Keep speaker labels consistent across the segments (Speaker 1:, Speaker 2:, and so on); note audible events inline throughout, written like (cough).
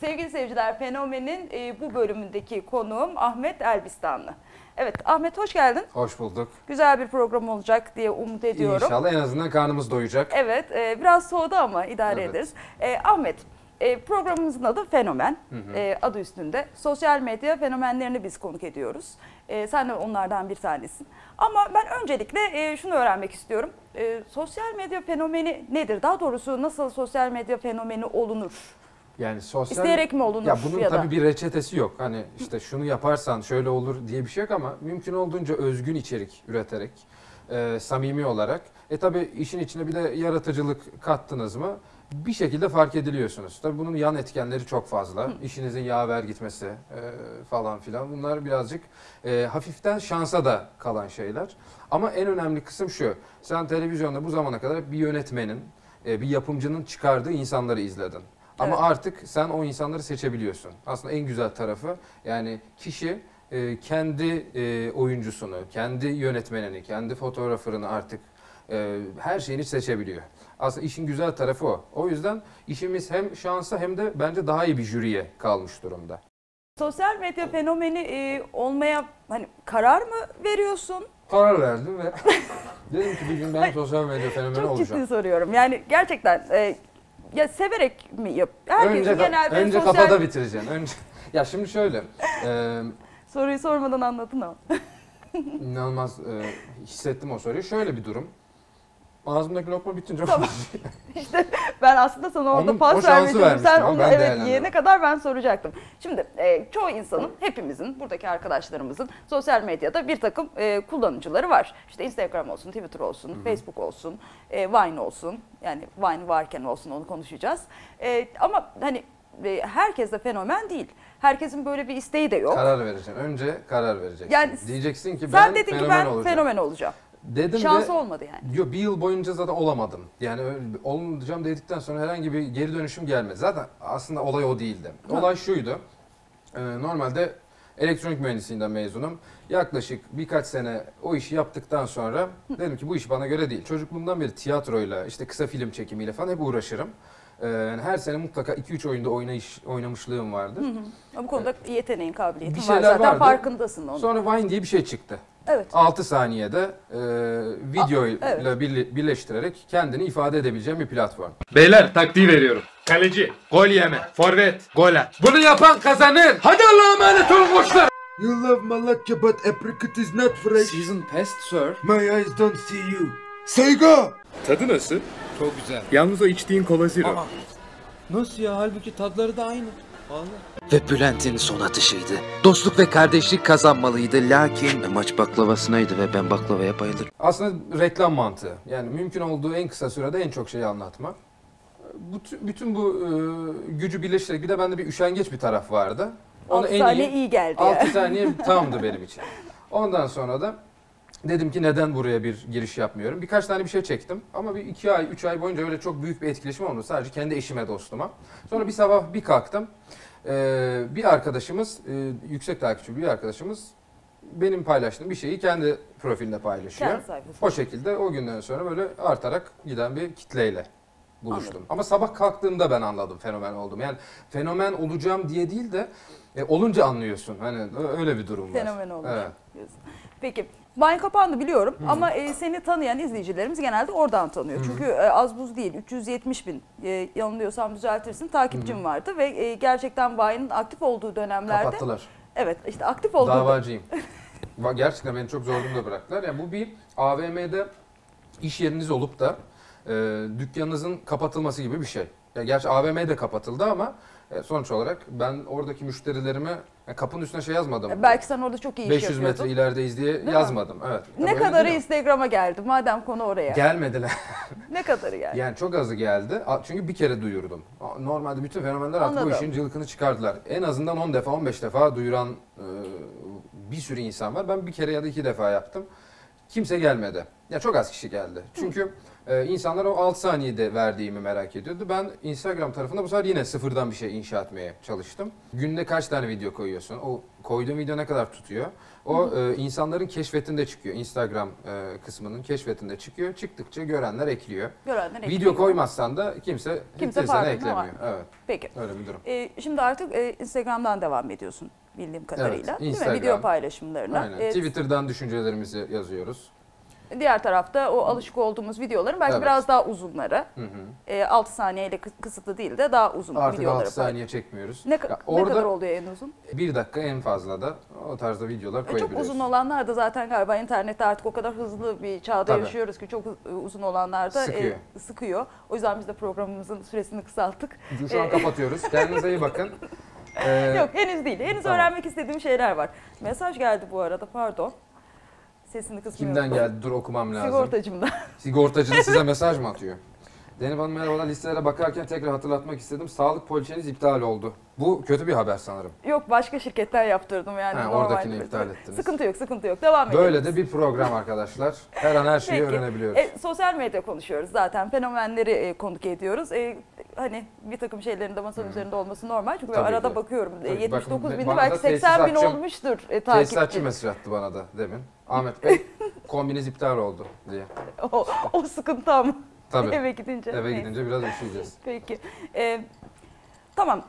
Speaker 1: Sevgili seyirciler, Fenomen'in e, bu bölümündeki konuğum Ahmet Elbistanlı. Evet, Ahmet hoş geldin.
Speaker 2: Hoş bulduk.
Speaker 1: Güzel bir program olacak diye umut ediyorum.
Speaker 2: İnşallah en azından karnımız doyacak.
Speaker 1: Evet, e, biraz soğudu ama idare
Speaker 2: Evet.
Speaker 1: ederiz. E, Ahmet, e, programımızın adı Fenomen. E, adı üstünde. Sosyal medya fenomenlerini biz konuk ediyoruz. E, sen de onlardan bir tanesin. Ama ben öncelikle e, şunu öğrenmek istiyorum. E, sosyal medya fenomeni nedir? Daha doğrusu nasıl sosyal medya fenomeni olunur?
Speaker 2: Yani sosyal...
Speaker 1: İsteyerek mi olunur
Speaker 2: Ya bunun
Speaker 1: ya da?
Speaker 2: tabii bir reçetesi yok. Hani işte şunu yaparsan şöyle olur diye bir şey yok ama mümkün olduğunca özgün içerik üreterek, e, samimi olarak. E tabii işin içine bir de yaratıcılık kattınız mı bir şekilde fark ediliyorsunuz. Tabii bunun yan etkenleri çok fazla. İşinizin yaver gitmesi e, falan filan. Bunlar birazcık e, hafiften şansa da kalan şeyler. Ama en önemli kısım şu. Sen televizyonda bu zamana kadar bir yönetmenin, e, bir yapımcının çıkardığı insanları izledin. Ama artık sen o insanları seçebiliyorsun. Aslında en güzel tarafı yani kişi e, kendi e, oyuncusunu, kendi yönetmenini, kendi fotoğrafını artık e, her şeyini seçebiliyor. Aslında işin güzel tarafı o. O yüzden işimiz hem şansa hem de bence daha iyi bir jüriye kalmış durumda.
Speaker 1: Sosyal medya fenomeni e, olmaya hani karar mı veriyorsun?
Speaker 2: Karar verdim ve (laughs) dedim ki bir gün ben sosyal medya fenomeni
Speaker 1: Çok
Speaker 2: olacağım.
Speaker 1: ciddi soruyorum. Yani gerçekten e, ya severek mi yap? Herkesin
Speaker 2: Önce,
Speaker 1: genelde
Speaker 2: önce
Speaker 1: sosyal
Speaker 2: kafada bitireceksin. Önce, (laughs) ya şimdi şöyle, e,
Speaker 1: soruyu sormadan anladın ama.
Speaker 2: inanılmaz e, hissettim o soruyu. Şöyle bir durum. Ağzımdaki lokma bitince
Speaker 1: Tamam. (laughs) işte ben aslında sana orada
Speaker 2: Onun- o
Speaker 1: pas
Speaker 2: şansı vermiştim
Speaker 1: Sen
Speaker 2: ama
Speaker 1: onu
Speaker 2: ben
Speaker 1: evet
Speaker 2: değerlendirdim.
Speaker 1: yiyene kadar ben soracaktım. Şimdi e, çoğu insanın, hepimizin, buradaki arkadaşlarımızın sosyal medyada bir takım e, kullanıcıları var. İşte Instagram olsun, Twitter olsun, Facebook olsun, e, Vine olsun. Yani Vine varken olsun onu konuşacağız. E, ama hani e, herkes de fenomen değil. Herkesin böyle bir isteği de yok.
Speaker 2: Karar vereceksin. Önce karar vereceksin.
Speaker 1: Yani
Speaker 2: Diyeceksin ki ben
Speaker 1: Sen dedin ki ben
Speaker 2: olacağım.
Speaker 1: fenomen olacağım.
Speaker 2: Dedim
Speaker 1: Şansı
Speaker 2: ve
Speaker 1: olmadı yani.
Speaker 2: Yo, bir yıl boyunca zaten olamadım. Yani olmayacağım dedikten sonra herhangi bir geri dönüşüm gelmedi. Zaten aslında olay o değildi. Olay şuydu. Ee, normalde elektronik mühendisliğinden mezunum. Yaklaşık birkaç sene o işi yaptıktan sonra dedim ki bu iş bana göre değil. Çocukluğumdan beri tiyatroyla, işte kısa film çekimiyle falan hep uğraşırım. Ee, her sene mutlaka 2-3 oyunda oynayış, oynamışlığım vardı.
Speaker 1: Ama Bu konuda yeteneğin, kabiliyetin
Speaker 2: Bir
Speaker 1: var zaten
Speaker 2: vardı.
Speaker 1: farkındasın onun.
Speaker 2: Sonra Vine diye bir şey çıktı.
Speaker 1: Evet.
Speaker 2: 6 saniyede e, videoyla
Speaker 1: evet.
Speaker 2: birle- birleştirerek kendini ifade edebileceğin bir platform.
Speaker 3: Beyler taktiği veriyorum. Kaleci, gol yeme, forvet, gol at.
Speaker 2: Bunu yapan kazanır. Hadi Allah'a emanet olun boşlar.
Speaker 4: You love Malacca, but apricot is not fresh.
Speaker 2: Season past sir.
Speaker 4: My eyes don't see you. Sega!
Speaker 3: Tadı nasıl?
Speaker 5: Çok güzel.
Speaker 3: Yalnız o içtiğin kola zero.
Speaker 5: Aa, Nasıl ya? Halbuki tadları da aynı.
Speaker 6: Ve Bülent'in son atışıydı. Dostluk ve kardeşlik kazanmalıydı lakin maç baklavasınaydı ve ben baklavaya bayılırım.
Speaker 2: Aslında reklam mantığı. Yani mümkün olduğu en kısa sürede en çok şeyi anlatmak. Bütün, bütün bu e, gücü birleştirerek bir de bende bir üşengeç bir taraf vardı.
Speaker 1: 6 saniye iyi geldi.
Speaker 2: 6 saniye (laughs) tamamdı benim için. Ondan sonra da dedim ki neden buraya bir giriş yapmıyorum. Birkaç tane bir şey çektim ama bir iki ay, üç ay boyunca öyle çok büyük bir etkileşim olmadı. Sadece kendi eşime, dostuma. Sonra bir sabah bir kalktım. Ee, bir arkadaşımız, e, yüksek takipçi bir arkadaşımız benim paylaştığım bir şeyi kendi profilinde paylaşıyor.
Speaker 1: Kendi.
Speaker 2: O şekilde o günden sonra böyle artarak giden bir kitleyle buluştum. Ama sabah kalktığımda ben anladım fenomen oldum. Yani fenomen olacağım diye değil de e, olunca anlıyorsun. Hani öyle bir durum var.
Speaker 1: Fenomen olmuş.
Speaker 2: Evet.
Speaker 1: diyorsun. Peki. Vine kapandı biliyorum ama e, seni tanıyan izleyicilerimiz genelde oradan tanıyor. Çünkü e, az buz değil 370 bin e, yanılıyorsam düzeltirsin takipçim vardı ve e, gerçekten Vine'ın aktif olduğu dönemlerde
Speaker 2: Kapattılar.
Speaker 1: evet işte aktif olduğu
Speaker 2: Davacıyım. (laughs) Va- Gerçekten beni çok zor durumda bıraktılar. Yani bu bir AVM'de iş yeriniz olup da e, dükkanınızın kapatılması gibi bir şey. Ya gerçi AVM de kapatıldı ama e, sonuç olarak ben oradaki müşterilerime ya kapının üstüne şey yazmadım.
Speaker 1: E, belki sen orada çok iyi iş
Speaker 2: 500
Speaker 1: yapıyordun.
Speaker 2: metre ilerideyiz diye
Speaker 1: mi?
Speaker 2: yazmadım. Evet. Tabii
Speaker 1: Ne
Speaker 2: öyle
Speaker 1: kadarı
Speaker 2: değil
Speaker 1: Instagram'a geldi madem konu oraya.
Speaker 2: Gelmediler. (laughs)
Speaker 1: ne kadarı geldi?
Speaker 2: Yani çok azı geldi. A- Çünkü bir kere duyurdum. A- Normalde bütün fenomenler artık bu
Speaker 1: Anladım.
Speaker 2: işin cılkını çıkardılar. En azından 10 defa 15 defa duyuran e, bir sürü insan var. Ben bir kere ya da iki defa yaptım. Kimse gelmedi. Ya çok az kişi geldi. Çünkü e, insanlar o 6 saniyede verdiğimi merak ediyordu. Ben Instagram tarafında bu sefer yine sıfırdan bir şey inşa etmeye çalıştım. Günde kaç tane video koyuyorsun? O koyduğun video ne kadar tutuyor? O e, insanların keşfetinde çıkıyor. Instagram e, kısmının keşfetinde çıkıyor. Çıktıkça görenler ekliyor.
Speaker 1: Görenler
Speaker 2: Video
Speaker 1: ekliyor.
Speaker 2: koymazsan da kimse,
Speaker 1: Kimse
Speaker 2: kimse eklemiyor.
Speaker 1: var.
Speaker 2: Evet.
Speaker 1: Peki.
Speaker 2: Öyle bir durum.
Speaker 1: Ee, şimdi artık e, Instagram'dan devam ediyorsun bildiğim kadarıyla. değil mi?
Speaker 2: Instagram.
Speaker 1: Video paylaşımlarına.
Speaker 2: Aynen.
Speaker 1: Ee,
Speaker 2: Twitter'dan düşüncelerimizi yazıyoruz.
Speaker 1: Diğer tarafta o alışık olduğumuz videoların belki
Speaker 2: Evet.
Speaker 1: biraz daha uzunları.
Speaker 2: Hı hı.
Speaker 1: E, 6 saniyeyle kı- kısıtlı değil de daha uzun
Speaker 2: Artık
Speaker 1: videoları
Speaker 2: 6 saniye çekmiyoruz.
Speaker 1: Ne, ka-
Speaker 2: Ya
Speaker 1: ne
Speaker 2: orada
Speaker 1: kadar oluyor en uzun?
Speaker 2: bir dakika en fazla da o tarzda videolar
Speaker 1: E, Çok
Speaker 2: koyabiliyoruz.
Speaker 1: uzun olanlar da zaten galiba internette artık o kadar hızlı bir çağda
Speaker 2: Tabii.
Speaker 1: yaşıyoruz ki çok e, uzun olanlar da e,
Speaker 2: Sıkıyor.
Speaker 1: sıkıyor. O yüzden biz de programımızın süresini kısalttık.
Speaker 2: Şu an kapatıyoruz. (laughs) Kendinize iyi bakın. Ee,
Speaker 1: Yok henüz değil. Henüz
Speaker 2: tamam.
Speaker 1: öğrenmek istediğim şeyler var. Mesaj geldi bu arada pardon. Sesini kısmıyorum.
Speaker 2: Kimden geldi? Dur okumam lazım.
Speaker 1: Sigortacımdan.
Speaker 2: Sigortacınız size mesaj mı atıyor? Denip Hanım merhabalar listelere bakarken tekrar hatırlatmak istedim. Sağlık poliçeniz iptal oldu. Bu kötü bir haber sanırım.
Speaker 1: Yok başka şirketten yaptırdım yani.
Speaker 2: Ha, oradakini iptal ettiniz.
Speaker 1: Sıkıntı yok sıkıntı yok. Devam edelim.
Speaker 2: Böyle de bir program arkadaşlar. Her an her şeyi
Speaker 1: Peki.
Speaker 2: öğrenebiliyoruz.
Speaker 1: E, sosyal medya konuşuyoruz zaten. Fenomenleri e, konuk ediyoruz. E, hani bir takım şeylerin de masanın üzerinde olması normal. Çünkü
Speaker 2: Tabii
Speaker 1: arada
Speaker 2: ki.
Speaker 1: bakıyorum. E,
Speaker 2: Tabii,
Speaker 1: 79
Speaker 2: bakın,
Speaker 1: belki
Speaker 2: da
Speaker 1: 80 bin olmuştur e,
Speaker 2: Tesisatçı
Speaker 1: takipçi.
Speaker 2: mesaj attı bana da demin. Ahmet Bey (laughs) kombiniz iptal oldu diye.
Speaker 1: O, o sıkıntı ama
Speaker 2: Tabii.
Speaker 1: eve gidince.
Speaker 2: Eve
Speaker 1: Neyse.
Speaker 2: gidince biraz üşüyeceğiz. (laughs)
Speaker 1: Peki. E, tamam.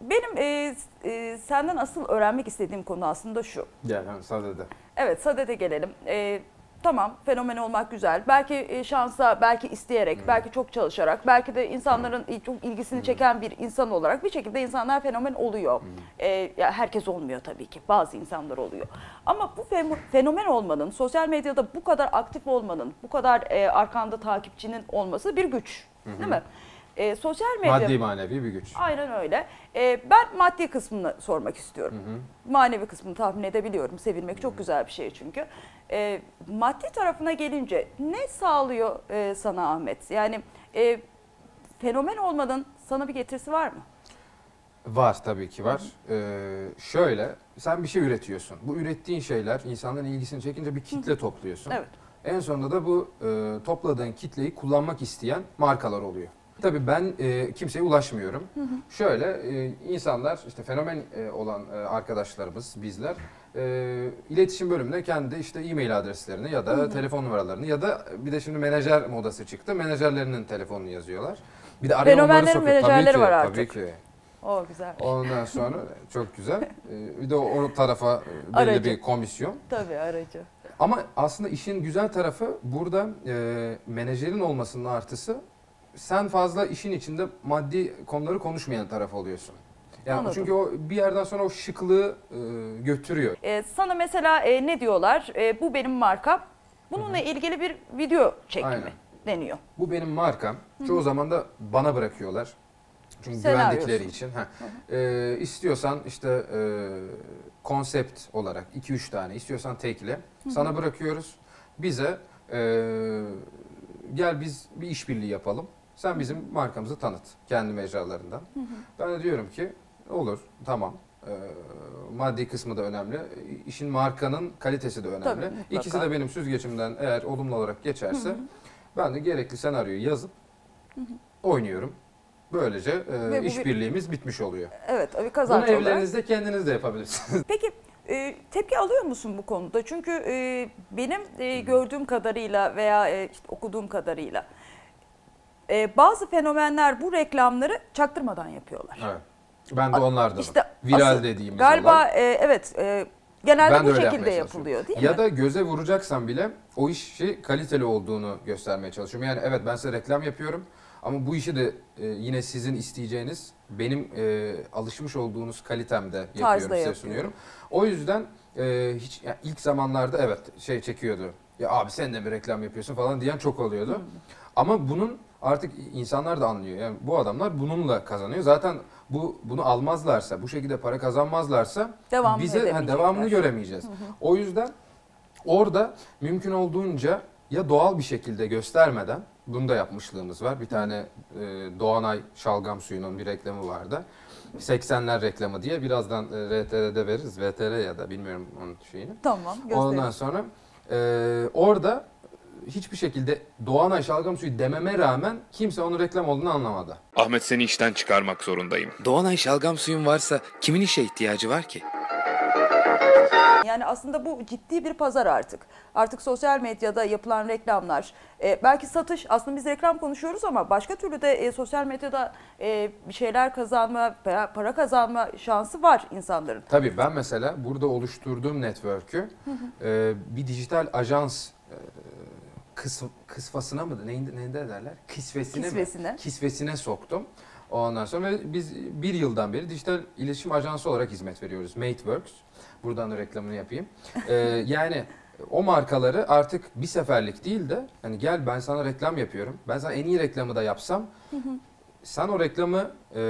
Speaker 1: Benim e, e, senden asıl öğrenmek istediğim konu aslında şu.
Speaker 2: Gel hani sadede.
Speaker 1: Evet Sadet'e gelelim. Ee, tamam fenomen olmak güzel. Belki e, şansa, belki isteyerek, belki çok çalışarak, belki de insanların e, çok ilgisini çeken bir insan olarak bir şekilde insanlar fenomen oluyor. Ee, ya herkes olmuyor tabii ki. Bazı insanlar oluyor. Ama bu fenomen olmanın, sosyal medyada bu kadar aktif olmanın, bu kadar e, arkanda takipçinin olması bir güç. Değil mi? Ee, sosyal medya...
Speaker 2: Maddi manevi bir güç.
Speaker 1: Aynen öyle. Ee, ben maddi kısmını sormak istiyorum. Manevi kısmını tahmin edebiliyorum. Sevilmek çok güzel bir şey çünkü. Ee, maddi tarafına gelince ne sağlıyor e, sana Ahmet? Yani e, fenomen olmanın sana bir getirisi var mı?
Speaker 2: Var tabii ki var. Ee, şöyle, sen bir şey üretiyorsun. Bu ürettiğin şeyler insanların ilgisini çekince bir kitle topluyorsun.
Speaker 1: Evet.
Speaker 2: En sonunda da bu e, topladığın kitleyi kullanmak isteyen markalar oluyor. Tabii ben e, kimseye ulaşmıyorum. Şöyle e, insanlar işte fenomen e, olan e, arkadaşlarımız bizler e, iletişim bölümünde kendi işte e-mail adreslerini ya da telefon numaralarını ya da bir de şimdi menajer modası çıktı. Menajerlerinin telefonunu yazıyorlar. Bir de araya onları sokuyor. Tabii
Speaker 1: menajerleri
Speaker 2: ki,
Speaker 1: var
Speaker 2: Tabii
Speaker 1: artık.
Speaker 2: ki.
Speaker 1: O güzel.
Speaker 2: Ondan sonra (laughs) çok güzel. Ee, Bir de o, o tarafa e, belli
Speaker 1: Aracı.
Speaker 2: bir komisyon.
Speaker 1: Tabii aracı.
Speaker 2: Ama aslında işin güzel tarafı burada e, menajerin olmasının artısı sen fazla işin içinde maddi konuları konuşmayan taraf oluyorsun. Yani
Speaker 1: Anladım.
Speaker 2: çünkü o bir yerden sonra o şıklığı e, götürüyor.
Speaker 1: Ee, sana mesela e, ne diyorlar? E, bu benim markam. Bununla ilgili bir video
Speaker 2: Aynen.
Speaker 1: deniyor.
Speaker 2: Bu benim markam. Çoğu zaman da bana bırakıyorlar. Çünkü
Speaker 1: Sen
Speaker 2: güvendikleri için. Ha. Ee, istiyorsan işte e, konsept olarak 2-3 tane, istiyorsan tekle. Sana bırakıyoruz. Bize e, gel biz bir işbirliği yapalım. Sen bizim markamızı tanıt kendi mecralarından. Ben de diyorum ki olur tamam. Ee, maddi kısmı da önemli. İşin markanın kalitesi de önemli.
Speaker 1: Tabii, mutlaka.
Speaker 2: İkisi de benim süzgeçimden eğer olumlu olarak geçerse ben de gerekli senaryoyu yazıp oynuyorum. Böylece e,
Speaker 1: bu bir-
Speaker 2: işbirliğimiz bitmiş oluyor.
Speaker 1: Evet, bir
Speaker 2: Bunu
Speaker 1: kazanç olarak.
Speaker 2: evlerinizde kendiniz de yapabilirsiniz. (laughs)
Speaker 1: Peki e, tepki alıyor musun bu konuda? Çünkü e, benim e, gördüğüm kadarıyla veya e, işte okuduğum kadarıyla e, bazı fenomenler bu reklamları çaktırmadan yapıyorlar.
Speaker 2: evet. Ben de onlardanım.
Speaker 1: İşte
Speaker 2: Viral
Speaker 1: asıl-
Speaker 2: dediğimiz
Speaker 1: Galiba
Speaker 2: olay.
Speaker 1: e, evet e, genelde
Speaker 2: Ben
Speaker 1: bu şekilde yapılıyor değil
Speaker 2: ya
Speaker 1: mi?
Speaker 2: da göze vuracaksan bile o işi kaliteli olduğunu göstermeye çalışıyorum. Yani evet ben size reklam yapıyorum ama bu işi de e, yine sizin isteyeceğiniz benim e, alışmış olduğunuz kalitemde yapıyorum
Speaker 1: Tarzda
Speaker 2: size
Speaker 1: yapıyor.
Speaker 2: sunuyorum. O yüzden e, hiç yani ilk zamanlarda evet şey çekiyordu. Ya abi sen de mi reklam yapıyorsun falan diyen çok oluyordu. Ama bunun artık insanlar da anlıyor. Yani bu adamlar bununla kazanıyor. Zaten bu bunu almazlarsa, bu şekilde para kazanmazlarsa
Speaker 1: Devamını
Speaker 2: bize ha, devamını göremeyeceğiz. O yüzden orada mümkün olduğunca ya doğal bir şekilde göstermeden bunu da yapmışlığımız var. Bir tane e, Doğanay şalgam suyunun bir reklamı vardı. 80'ler reklamı diye birazdan e, RTR'de veririz. VTR ya da bilmiyorum onun şeyini.
Speaker 1: Tamam gösterelim.
Speaker 2: Ondan sonra e, orada hiçbir şekilde Doğanay şalgam suyu dememe rağmen kimse onun reklam olduğunu anlamadı.
Speaker 3: Ahmet seni işten çıkarmak zorundayım.
Speaker 6: Doğanay şalgam suyun varsa kimin işe ihtiyacı var ki?
Speaker 1: Yani aslında bu ciddi bir pazar artık. Artık sosyal medyada yapılan reklamlar, e, belki satış, aslında biz reklam konuşuyoruz ama başka türlü de e, sosyal medyada e, bir şeyler kazanma, para, para kazanma şansı var insanların.
Speaker 2: Tabii ben mesela burada oluşturduğum network'ü e, bir dijital ajans e, kıs, kısfasına mı neyinde, neyinde derler? Kisvesine,
Speaker 1: Kisvesine.
Speaker 2: mi? Kisvesine soktum. Ondan sonra biz bir yıldan beri dijital iletişim ajansı olarak hizmet veriyoruz. Mateworks. Buradan da reklamını yapayım. (laughs) E, yani o markaları artık bir seferlik değil de hani gel ben sana reklam yapıyorum. Ben sana en iyi reklamı da yapsam sen o reklamı e,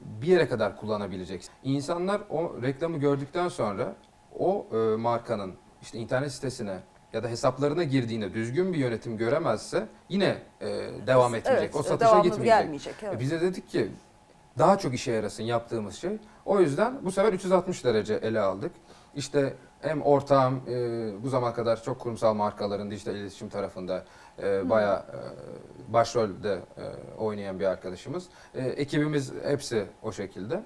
Speaker 2: bir yere kadar kullanabileceksin. İnsanlar o reklamı gördükten sonra o e, markanın işte internet sitesine ya da hesaplarına girdiğinde düzgün bir yönetim göremezse yine e, devam etmeyecek.
Speaker 1: Evet,
Speaker 2: o satışa
Speaker 1: devamlı
Speaker 2: gitmeyecek.
Speaker 1: gelmeyecek, evet.
Speaker 2: E, bize dedik ki daha çok işe yarasın yaptığımız şey. O yüzden bu sefer 360 derece ele aldık. İşte hem ortağım e, bu zamana kadar çok kurumsal markaların dijital iletişim tarafında e, bayağı e, başrolde e, oynayan bir arkadaşımız. E, ekibimiz hepsi o şekilde.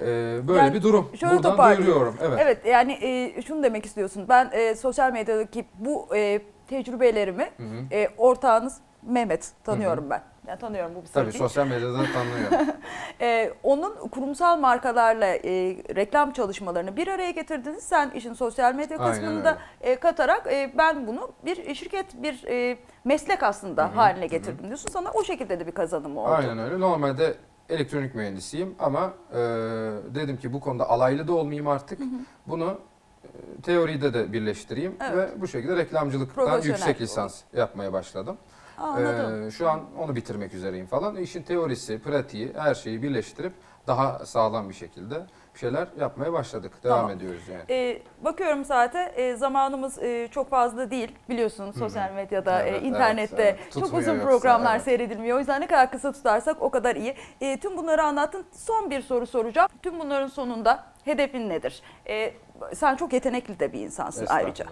Speaker 2: E, böyle
Speaker 1: Yani
Speaker 2: bir durum.
Speaker 1: şöyle
Speaker 2: Buradan duyuruyorum. Evet.
Speaker 1: Evet yani e, şunu demek istiyorsun. Ben e, sosyal medyadaki bu e, tecrübelerimi e, ortağınız Mehmet tanıyorum ben. Yani tanıyorum bu bir
Speaker 2: Tabii
Speaker 1: değil.
Speaker 2: sosyal medyadan tanınıyor. (laughs)
Speaker 1: E, onun kurumsal markalarla e, reklam çalışmalarını bir araya getirdiniz. Sen işin sosyal medya
Speaker 2: Aynen
Speaker 1: kısmını da e, katarak e, ben bunu bir şirket, bir e, meslek aslında haline getirdim diyorsun. Sana o şekilde de bir kazanım oldu.
Speaker 2: Aynen öyle. Normalde elektronik mühendisiyim ama e, dedim ki bu konuda alaylı da olmayayım artık. Bunu e, teoride de birleştireyim
Speaker 1: Evet.
Speaker 2: ve bu şekilde reklamcılıktan yüksek lisans yapmaya başladım.
Speaker 1: Aa, Anladım.
Speaker 2: E, şu an onu bitirmek üzereyim falan. İşin teorisi, pratiği, her şeyi birleştirip daha sağlam bir şekilde bir şeyler yapmaya başladık. Devam
Speaker 1: Tamam.
Speaker 2: ediyoruz yani.
Speaker 1: E, bakıyorum saate e, zamanımız e, çok fazla değil biliyorsun sosyal medyada,
Speaker 2: Evet,
Speaker 1: e, internette
Speaker 2: evet, evet.
Speaker 1: çok uzun programlar
Speaker 2: evet.
Speaker 1: seyredilmiyor. O yüzden ne kadar kısa tutarsak o kadar iyi. E, tüm bunları anlattın. Son bir soru soracağım. Tüm bunların sonunda hedefin nedir? E, sen çok yetenekli de bir insansın ayrıca.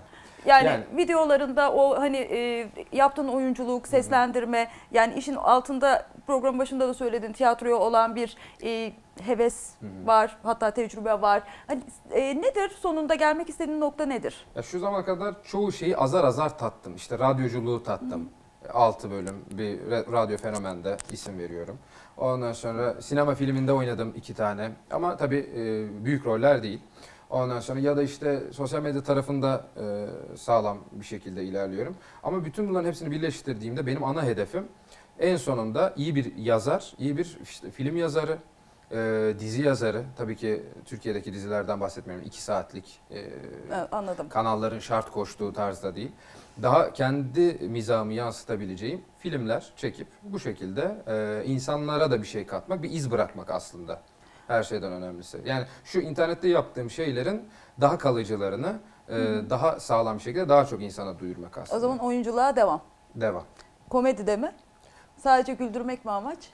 Speaker 1: Yani,
Speaker 2: Yani-
Speaker 1: videolarında o hani e, yaptığın oyunculuk, seslendirme yani işin altında program başında da söyledin tiyatroya olan bir e, heves var hatta tecrübe var. Hani e, nedir sonunda gelmek istediğin nokta nedir?
Speaker 2: Ya şu zamana kadar çoğu şeyi azar azar tattım. İşte radyoculuğu tattım. 6 bölüm bir radyo fenomende isim veriyorum. Ondan sonra sinema filminde oynadım iki tane. Ama tabii e, büyük roller değil. Ondan sonra ya da işte sosyal medya tarafında e, sağlam bir şekilde ilerliyorum. Ama bütün bunların hepsini birleştirdiğimde benim ana hedefim en sonunda iyi bir yazar, iyi bir işte film yazarı, e, dizi yazarı. Tabii ki Türkiye'deki dizilerden bahsetmiyorum. 2 saatlik e,
Speaker 1: anladım.
Speaker 2: kanalların şart koştuğu tarzda değil. Daha kendi mizahımı yansıtabileceğim filmler çekip bu şekilde e, insanlara da bir şey katmak, bir iz bırakmak aslında her şeyden önemlisi. Yani şu internette yaptığım şeylerin daha kalıcılarını e, daha sağlam bir şekilde daha çok insana duyurmak aslında.
Speaker 1: O zaman oyunculuğa devam.
Speaker 2: devam.
Speaker 1: Komedide mi? Sadece güldürmek mi amaç?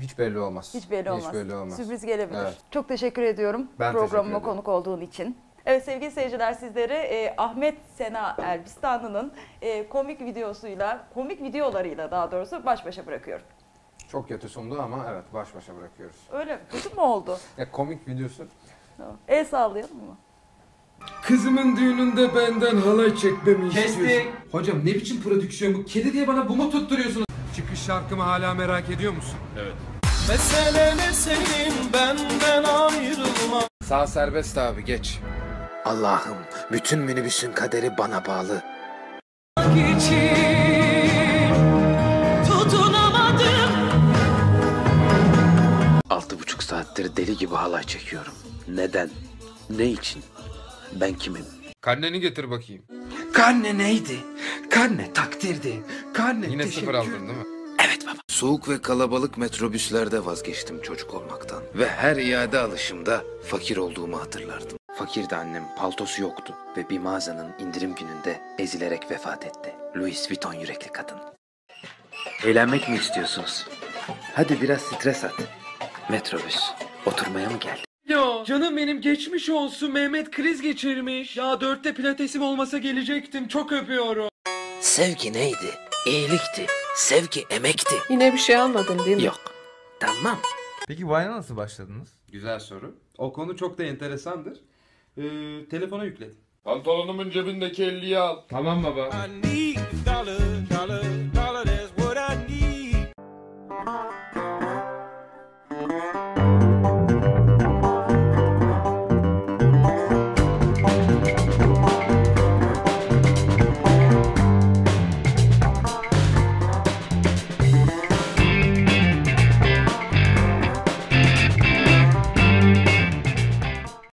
Speaker 2: Hiç belli olmaz.
Speaker 1: Hiç belli olmaz.
Speaker 2: Hiç belli olmaz.
Speaker 1: Sürpriz gelebilir.
Speaker 2: Evet.
Speaker 1: Çok teşekkür ediyorum
Speaker 2: Ben teşekkür
Speaker 1: programıma
Speaker 2: ederim.
Speaker 1: konuk olduğun için. Evet sevgili seyirciler sizleri e, Ahmet Sena Elbistanlı'nın e, komik videosuyla, komik videolarıyla daha doğrusu baş başa bırakıyorum.
Speaker 2: Çok kötü sundu ama evet baş başa bırakıyoruz.
Speaker 1: Öyle mi? Kötü mü oldu? (laughs)
Speaker 2: Ya komik videosu.
Speaker 1: Tamam. El sallayalım mı?
Speaker 4: Kızımın düğününde benden halay çekmemi istiyorsun.
Speaker 5: Kestik.
Speaker 2: Hocam ne biçim prodüksiyon bu? Kedi diye bana bu mu tutturuyorsunuz? Çıkış şarkımı hala merak ediyor musun?
Speaker 5: Mesele ne senin benden ayrılma.
Speaker 2: Sağ serbest abi geç.
Speaker 6: Allah'ım bütün minibüsün kaderi bana bağlı.
Speaker 5: Tutunamadım.
Speaker 6: Saattir deli gibi halay çekiyorum. Neden? Ne için? Ben kimim?
Speaker 2: Karneni getir bakayım.
Speaker 6: Karne neydi? Karne takdirdi. Karne
Speaker 2: Yine sıfır aldın değil mi?
Speaker 6: Evet baba. Soğuk ve kalabalık metrobüslerde vazgeçtim çocuk olmaktan. Ve her iade alışımda fakir olduğumu hatırlardım. Fakirdi annem, paltosu yoktu ve bir mağazanın indirim gününde ezilerek vefat etti. Louis Vuitton yürekli kadın. Eğlenmek mi istiyorsunuz? Hadi biraz stres at. Metrobüs, oturmaya mı geldin?
Speaker 5: Ya canım benim geçmiş olsun Mehmet kriz geçirmiş. Ya dörtte pilatesim olmasa gelecektim çok öpüyorum.
Speaker 6: Sevgi neydi? İyilikti. Sevgi emekti.
Speaker 7: Yine bir şey almadın değil mi?
Speaker 6: Yok. Tamam.
Speaker 5: Peki Vine'a nasıl başladınız?
Speaker 2: Güzel soru. O konu çok da enteresandır. Ee, telefona yükledim.
Speaker 8: Pantolonumun cebindeki 50'yi al.
Speaker 9: Tamam baba.
Speaker 10: I need dollar, dollar, dollar.